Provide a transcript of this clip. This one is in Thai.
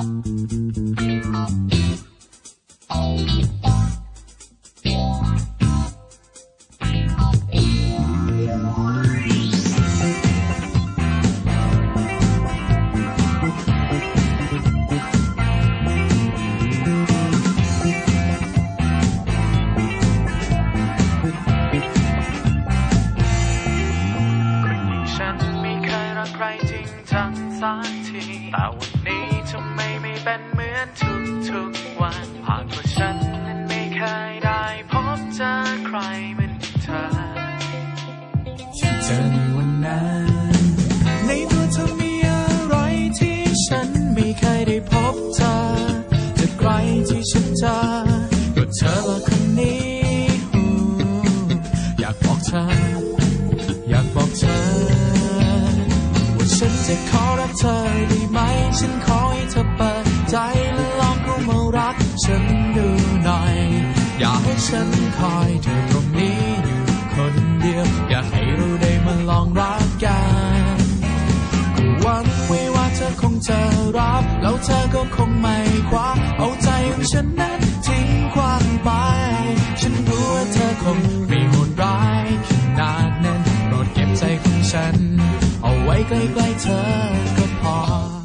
ฉันไม่เคยรักใครจริงจังสักทีแต่วันนี้ ทุกทุกๆวันหากว่าฉันนั้นไม่เคยได้พบเจอใครเหมือนเธอที่เจอในวันนั้น ในตัวเธอมีอะไรที่ฉันไม่เคยได้พบเจอจะใครที่ฉันเจอก็เธอละคนนี้ อยากบอกเธอ อยากบอกเธอ ว่าฉันจะขอรักเธอได้ไหม ฉันขอให้เธอเปิ ฉันดูหน่อย อยากให้ฉันคอยเธอตรงนี้อยู่คนเดียว อยากให้เราได้มาลองรักกันก็หวังไว้ว่าเธอคงจะรับ แล้วเธอก็คงไม่คว้าเอาใจของฉันนั้นทิ้งขว้างไป ฉันรู้ว่าเธอคงไม่โหดร้ายขนาดนั้นโปรดเก็บใจของฉัน เอาไว้ใกล้ๆเธอก็พอ